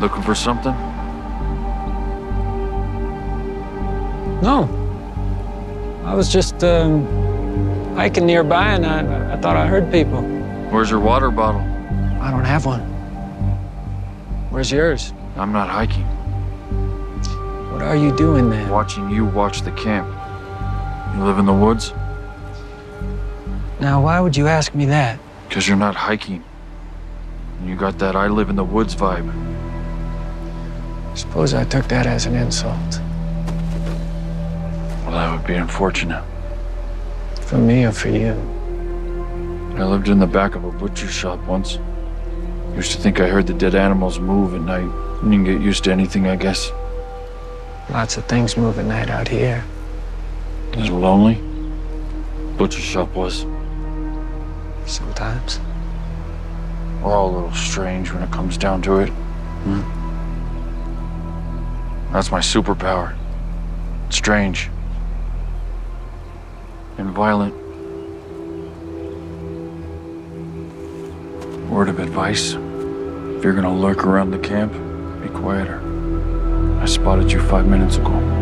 Looking for something? No. I was just um, hiking nearby and I, I thought I heard people. Where's your water bottle? I don't have one. Where's yours? I'm not hiking. What are you doing then? Watching you watch the camp. You live in the woods? Now, why would you ask me that? Because you're not hiking. You got that I live in the woods vibe. Suppose I took that as an insult. Well, that would be unfortunate. For me or for you? I lived in the back of a butcher shop once. Used to think I heard the dead animals move at night. You can get used to anything, I guess. Lots of things move at night out here. Is it lonely? Butcher shop was. Sometimes. We're all a little strange when it comes down to it. Hmm? That's my superpower. Strange. And violent. Word of advice. If you're gonna lurk around the camp, be quieter. I spotted you five minutes ago.